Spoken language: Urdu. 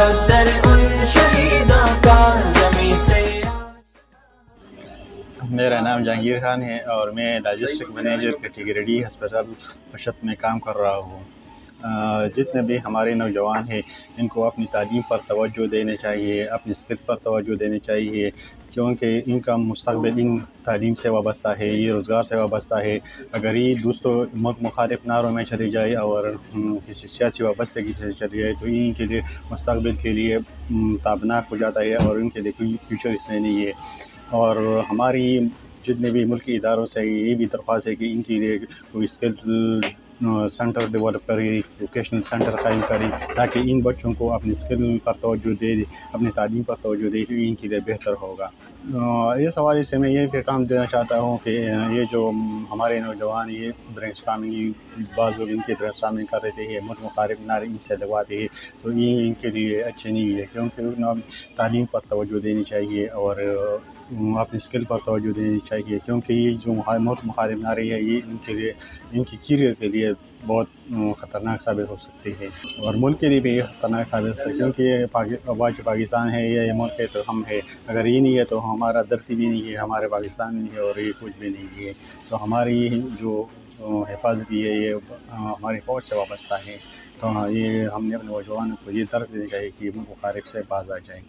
ان کا زمین سے۔ میرا نام جہانگیر خان ہے اور میں لاجسٹک مینیجر کیٹیگریڈی ہسپتال مشت میں کام کر رہا ہوں۔ جتنے بھی ہمارے نوجوان ہیں، ان کو اپنی تعلیم پر توجہ دینے چاہیے، اپنی اسکل پر توجہ دینے چاہیے، کیونکہ ان کا مستقبل ان تعلیم سے وابستہ ہے، یہ روزگار سے وابستہ ہے۔ اگر یہ دوستوں ملک مخالف ناروں میں چلی جائے اور کسی سیاسی وابستگی سے چلی جائے، تو ان کے لیے مستقبل کے لیے تابناک ہو جاتا ہے اور ان کے لیے کوئی فیوچر اس میں نہیں ہے۔ اور ہماری جتنے بھی ملکی اداروں سے یہ بھی درخواست ہے کہ ان کے لیے کوئی اسکل سینٹر ڈیولپ کرے ووکیشنل سینٹر قائم کرے تاکہ ان بچوں کو اپنی اسکل پر توجہ دے اپنی تعلیم پر توجہ دے تو ان کے لیے بہتر ہوگا۔ اس حوالے سے میں یہ پیغام دینا چاہتا ہوں کہ یہ جو ہمارے نوجوان، یہ برین اسٹارمنگ بعض لوگ ان کی برین اسٹارمنگ کر رہتے ہیں ملک مخارب نعرے ان سے لگواتے ہیں تو یہ ان کے لیے اچھے نہیں ہے۔ کیونکہ تعلیم پر توجہ دینی چاہیے اور اپنی اسکل پر توجہ دینی چاہیے۔ کیونکہ یہ جو ملک مخالف نعرے ہے یہ ان کے لیے، ان کی کیریئر کے لیے بہت خطرناک ثابت ہو سکتی ہے۔ اور ملک کے لیے بھی یہ خطرناک ثابت ہوتا ہے، کیونکہ یہ واج پاکستان ہے، یہ ملک ہے تو ہم ہے اگر یہ نہیں ہے تو ہمارا دھرتی بھی نہیں ہے، ہمارے پاکستان نہیں ہے اور یہ کچھ بھی نہیں ہے۔ تو ہماری جو حفاظتی ہے، یہ ہماری فوج سے وابستہ ہے۔ تو ہاں، یہ ہم نے اپنے نوجوانوں کو یہ درس دینا چاہیے کہ ملک مخارب سے باز آ جائیں۔